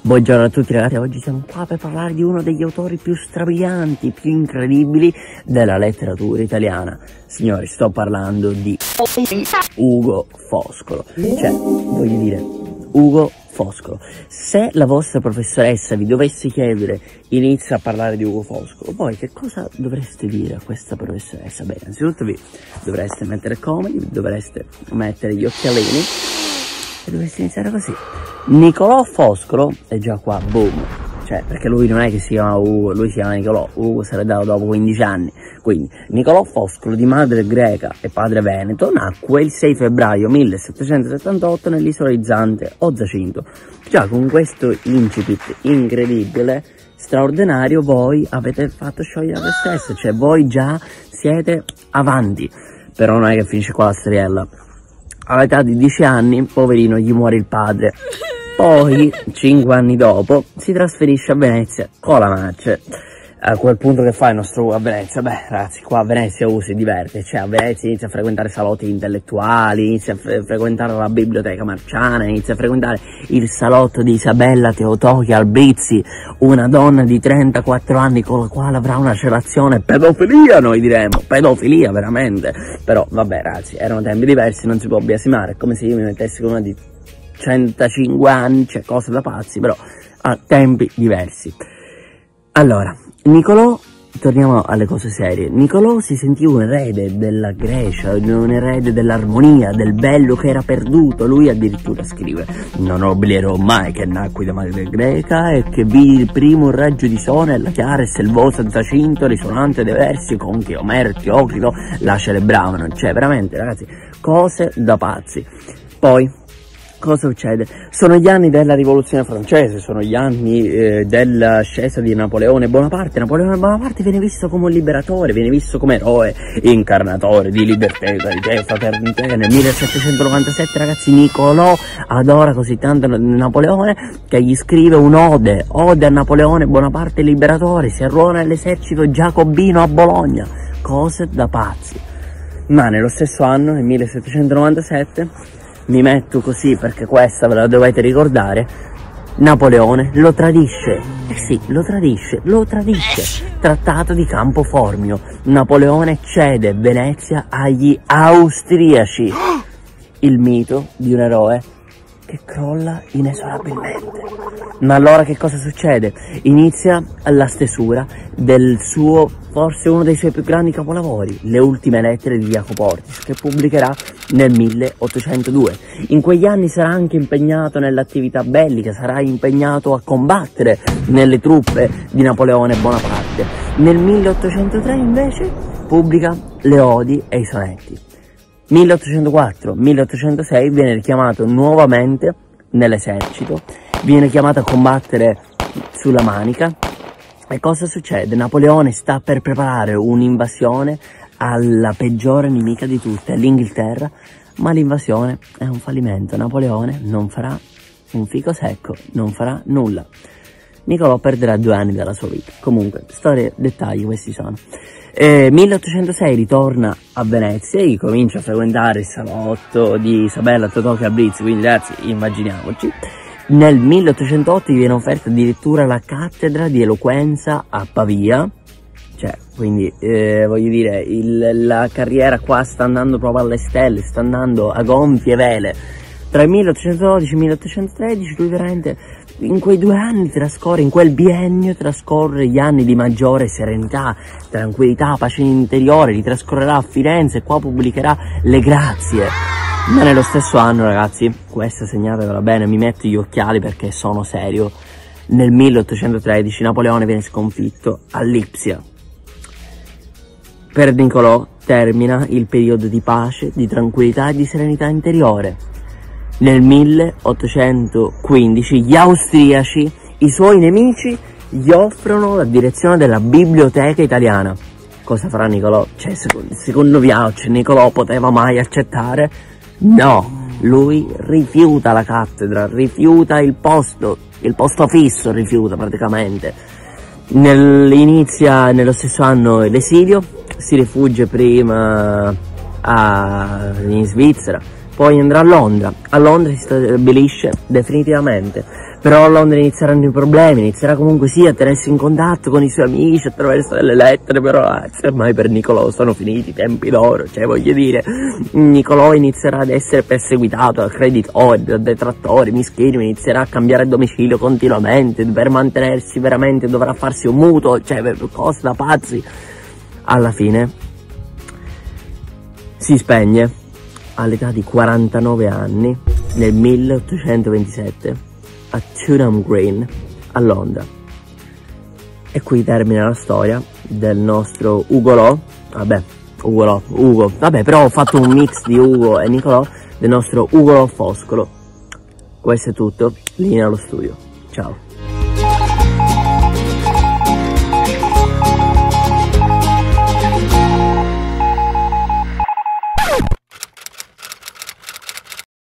Buongiorno a tutti ragazzi, oggi siamo qua per parlare di uno degli autori più strabilianti, più incredibili della letteratura italiana. Signori, sto parlando di Ugo Foscolo. Cioè, voglio dire, Ugo Foscolo. Se la vostra professoressa vi dovesse chiedere, inizia a parlare di Ugo Foscolo, voi che cosa dovreste dire a questa professoressa? Beh, innanzitutto vi dovreste mettere comodi, dovreste mettere gli occhialini e dovreste iniziare così. Nicolò Foscolo è già qua, boom. Cioè, perché lui non è che si chiama Ugo, lui si chiama Nicolò, Ugo sarà dato dopo 15 anni. Quindi, Nicolò Foscolo, di madre greca e padre veneto, nacque il 6 febbraio 1778 nell'isola di Zante o Zacinto. Già con questo incipit incredibile, straordinario, voi avete fatto sciogliere voi stesso, cioè voi già siete avanti. Però non è che finisce qua la storiella. All'età di 10 anni, poverino, gli muore il padre. Poi, cinque anni dopo, si trasferisce a Venezia con la Marce. A quel punto che fa il nostro a Venezia? Beh, ragazzi, qua a Venezia Ugo si diverte, cioè a Venezia inizia a frequentare salotti intellettuali, inizia a fre frequentare la biblioteca marciana, inizia a frequentare il salotto di Isabella Teotochi Albrizzi, una donna di 34 anni con la quale avrà una relazione pedofilia, noi diremmo, pedofilia veramente. Però, vabbè, ragazzi, erano tempi diversi, non si può biasimare, è come se io mi mettessi con una di 105 anni, cioè cose da pazzi, però a tempi diversi. Allora, Nicolò, torniamo alle cose serie, Nicolò si sentì un erede della Grecia, un erede dell'armonia, del bello che era perduto, lui addirittura scrive Non oblierò mai che nacqui da madre greca e che vidi il primo raggio di sole e la chiara e selvosa Zacinto risonante dei versi con che Omero e Teocrito la celebravano, cioè veramente ragazzi, cose da pazzi. Poi, cosa succede? Sono gli anni della rivoluzione francese, sono gli anni eh, dell'ascesa di Napoleone Bonaparte. Napoleone Bonaparte viene visto come un liberatore, viene visto come eroe, incarnatore di libertà, equalità, fraternità. Nel 1797 ragazzi Nicolò adora così tanto Napoleone che gli scrive un'ode, ode a Napoleone Bonaparte liberatore, si arruona nell'esercito giacobino a Bologna. Cose da pazzi. Ma nello stesso anno, nel 1797, mi metto così perché questa ve la dovete ricordare, Napoleone lo tradisce. Eh sì, lo tradisce, lo tradisce. Trattato di Campo Formio. Napoleone cede Venezia agli austriaci. Il mito di un eroe che crolla inesorabilmente. Ma allora che cosa succede? Inizia la stesura del suo, forse uno dei suoi più grandi capolavori, Le ultime lettere di Jacopo Ortis, che pubblicherà nel 1802. In quegli anni sarà anche impegnato nell'attività bellica, sarà impegnato a combattere nelle truppe di Napoleone Bonaparte. Nel 1803 invece pubblica Le odi e i sonetti. 1804-1806 viene richiamato nuovamente nell'esercito, viene chiamato a combattere sulla Manica e cosa succede? Napoleone sta per preparare un'invasione alla peggiore nemica di tutte, l'Inghilterra, ma l'invasione è un fallimento. Napoleone non farà un fico secco, non farà nulla. Nicolò perderà due anni della sua vita. Comunque, storie, dettagli, questi sono. Eh, 1806 ritorna a Venezia e comincia a frequentare il salotto di Isabella a Blitz, quindi ragazzi immaginiamoci. Nel 1808 gli viene offerta addirittura la cattedra di eloquenza a Pavia, cioè, quindi eh, voglio dire, il, la carriera qua sta andando proprio alle stelle, sta andando a gonfie vele. Tra il 1812 e il 1813 lui veramente in quei due anni trascorre, in quel biennio trascorre gli anni di maggiore serenità, tranquillità, pace interiore, li trascorrerà a Firenze e qua pubblicherà le grazie. Ma nello stesso anno ragazzi, questa segnatevela bene, mi metto gli occhiali perché sono serio, nel 1813 Napoleone viene sconfitto a Lipsia. Per Nicolò termina il periodo di pace, di tranquillità e di serenità interiore. Nel 1815 gli austriaci, i suoi nemici, gli offrono la direzione della biblioteca italiana. Cosa farà Nicolò? Cioè, secondo, secondo Viauc, Nicolò poteva mai accettare? No, lui rifiuta la cattedra, rifiuta il posto, il posto fisso rifiuta praticamente. Nel, inizia nello stesso anno l'esilio, si rifugia prima a, in Svizzera, poi andrà a Londra, a Londra si stabilisce definitivamente, però a Londra inizieranno i problemi, inizierà comunque sì a tenersi in contatto con i suoi amici attraverso delle lettere, però eh, ormai per Nicolò sono finiti i tempi d'oro, cioè voglio dire, Nicolò inizierà ad essere perseguitato da creditori, da detrattori, mischini, inizierà a cambiare domicilio continuamente, per mantenersi veramente dovrà farsi un mutuo, cioè cose da pazzi. Alla fine si spegne all'età di 49 anni nel 1827 a Tunham Green a Londra. E qui termina la storia del nostro Ugolò, vabbè, Ugolò, Ugo, vabbè, però ho fatto un mix di Ugo e Nicolò del nostro Ugolò Foscolo. Questo è tutto, linea allo studio. Ciao.